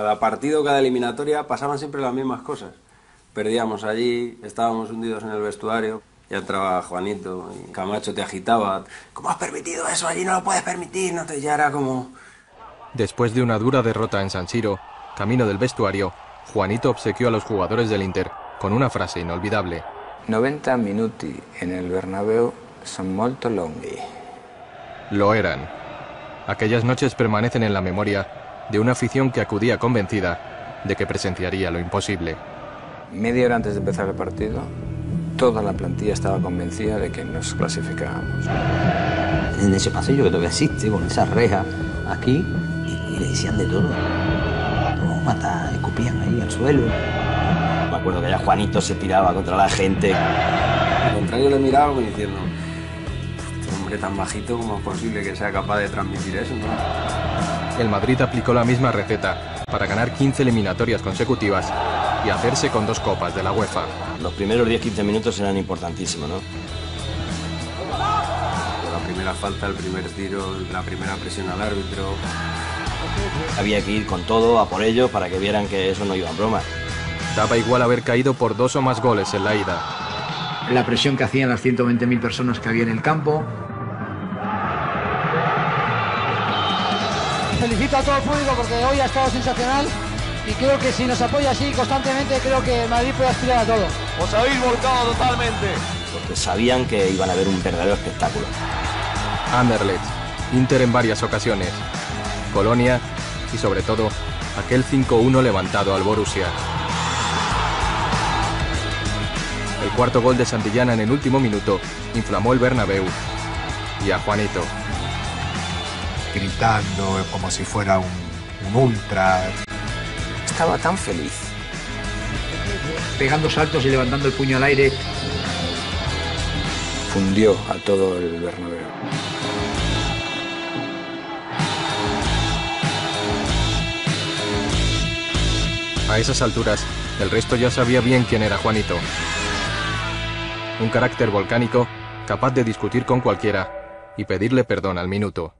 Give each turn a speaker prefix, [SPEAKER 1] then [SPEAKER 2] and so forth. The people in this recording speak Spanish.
[SPEAKER 1] Cada partido, cada eliminatoria pasaban siempre las mismas cosas. Perdíamos allí, estábamos hundidos en el vestuario, ya entraba Juanito y Camacho te agitaba. ¿Cómo has permitido eso? Allí no lo puedes permitir. No te ya era como.
[SPEAKER 2] Después de una dura derrota en San Siro, camino del vestuario, Juanito obsequió a los jugadores del Inter con una frase inolvidable.
[SPEAKER 3] 90 minuti en el Bernabéu son molto longhi.
[SPEAKER 2] Lo eran. Aquellas noches permanecen en la memoria de una afición que acudía convencida de que presenciaría lo imposible.
[SPEAKER 3] Media hora antes de empezar el partido, toda la plantilla estaba convencida de que nos clasificábamos.
[SPEAKER 4] En ese pasillo que todavía existe, con esa reja aquí, y, y le decían de todo. No, mata, escupían ahí al suelo.
[SPEAKER 5] Me acuerdo que ya Juanito se tiraba contra la gente.
[SPEAKER 1] Al contrario, le miraba como diciendo: hombre tan bajito, ¿cómo es posible que sea capaz de transmitir eso? no?".
[SPEAKER 2] El Madrid aplicó la misma receta para ganar 15 eliminatorias consecutivas y hacerse con dos copas de la UEFA.
[SPEAKER 5] Los primeros 10-15 minutos eran importantísimos, ¿no?
[SPEAKER 1] La primera falta, el primer tiro, la primera presión al árbitro.
[SPEAKER 5] Había que ir con todo a por ellos para que vieran que eso no iba en broma.
[SPEAKER 2] Daba igual haber caído por dos o más goles en la ida.
[SPEAKER 6] La presión que hacían las 120.000 personas que había en el campo.
[SPEAKER 7] Felicito a todo el público porque hoy ha estado sensacional y creo que si nos apoya así constantemente, creo que Madrid puede aspirar a todo.
[SPEAKER 8] Os habéis volcado totalmente.
[SPEAKER 5] Porque sabían que iban a ver un verdadero espectáculo.
[SPEAKER 2] Anderlecht, Inter en varias ocasiones, Colonia y sobre todo aquel 5-1 levantado al Borussia. El cuarto gol de Santillana en el último minuto inflamó el Bernabéu y a Juanito.
[SPEAKER 9] Gritando como si fuera un, un ultra.
[SPEAKER 3] Estaba tan feliz.
[SPEAKER 6] Pegando saltos y levantando el puño al aire.
[SPEAKER 3] Fundió a todo el Bernabéu.
[SPEAKER 2] A esas alturas, el resto ya sabía bien quién era Juanito. Un carácter volcánico, capaz de discutir con cualquiera y pedirle perdón al minuto.